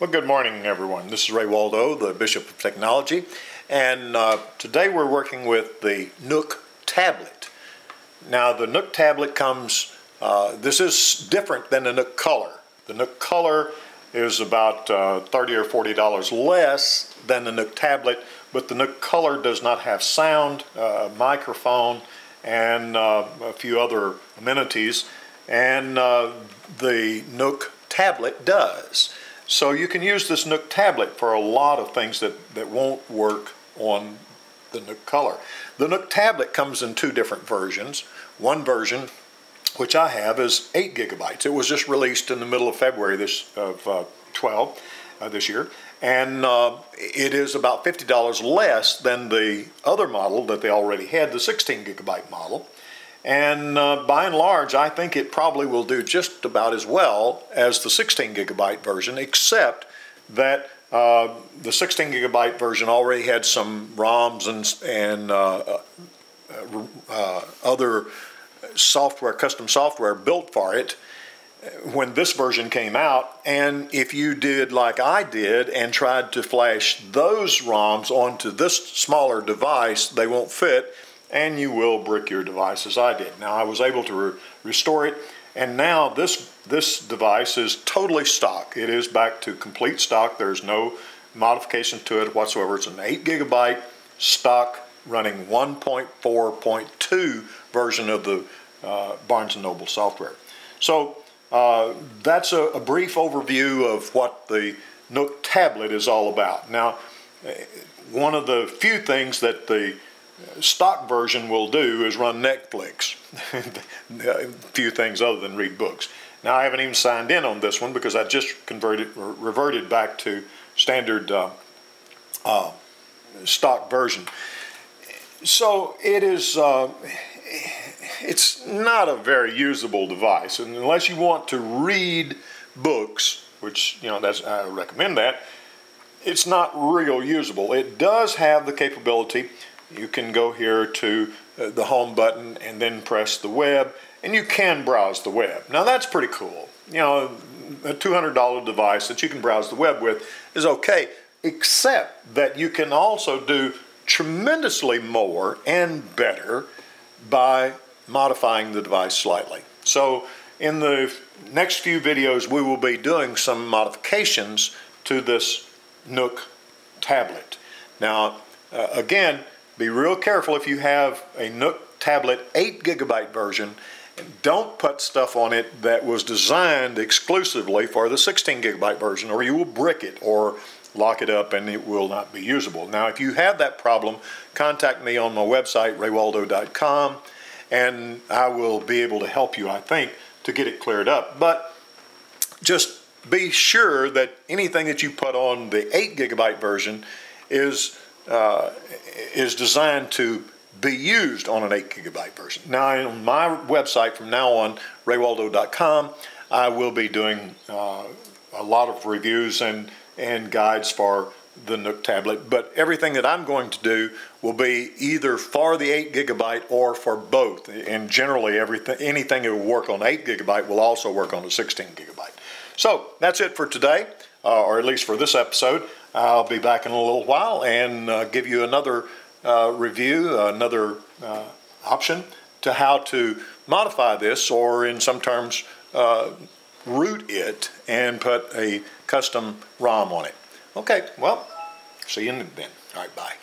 Well, good morning, everyone. This is Ray Waldo, the Bishop of Technology, and uh, today we're working with the Nook tablet. Now, the Nook tablet comes, uh, this is different than the Nook Color. The Nook Color is about uh, 30 or $40 less than the Nook tablet, but the Nook Color does not have sound, uh, microphone, and uh, a few other amenities, and uh, the Nook tablet does. So you can use this Nook tablet for a lot of things that, that won't work on the Nook Color. The Nook tablet comes in two different versions. One version, which I have, is 8 gigabytes. It was just released in the middle of February this of uh, 12 uh, this year, and uh, it is about $50 less than the other model that they already had, the 16 gigabyte model. And uh, by and large, I think it probably will do just about as well as the 16 gigabyte version, except that uh, the 16 gigabyte version already had some ROMs and, and uh, uh, uh, other software, custom software built for it when this version came out. And if you did like I did and tried to flash those ROMs onto this smaller device, they won't fit and you will brick your device as I did. Now I was able to re restore it and now this, this device is totally stock. It is back to complete stock. There's no modification to it whatsoever. It's an 8 gigabyte stock running 1.4.2 version of the uh, Barnes & Noble software. So uh, that's a, a, brief overview of what the Nook tablet is all about. Now, eh, one of the few things that the stock version will do is run Netflix. a few things other than read books. Now I haven't even signed in on this one because I just converted reverted back to standard uh, uh, stock version. So it is. Uh, it's not a very usable device, and unless you want to read books, which you know that's I recommend that. It's not real usable. It does have the capability you can go here to uh, the home button and then press the web and you can browse the web. Now that's pretty cool. You know, a $200 device that you can browse the web with is okay, except that you can also do tremendously more and better by modifying the device slightly. So in the next few videos we will be doing some modifications to this Nook tablet. Now uh, again, be real careful if you have a Nook tablet 8 gigabyte version. Don't put stuff on it that was designed exclusively for the 16 gigabyte version, or you will brick it or lock it up and it will not be usable. Now, if you have that problem, contact me on my website, raywaldo.com, and I will be able to help you, I think, to get it cleared up. But just be sure that anything that you put on the 8 gigabyte version is uh, is designed to be used on an 8 gigabyte version. Now, on my website from now on, raywaldo.com, I will be doing uh, a lot of reviews and, and guides for the Nook tablet, but everything that I'm going to do will be either for the 8 gigabyte or for both. And generally, everything, anything that will work on 8 gigabyte will also work on a 16 gigabyte. So that's it for today, uh, or at least for this episode. I'll be back in a little while and uh, give you another uh, review, another uh, option to how to modify this, or in some terms, uh, root it and put a custom ROM on it. Okay, well, see you then. All right, bye.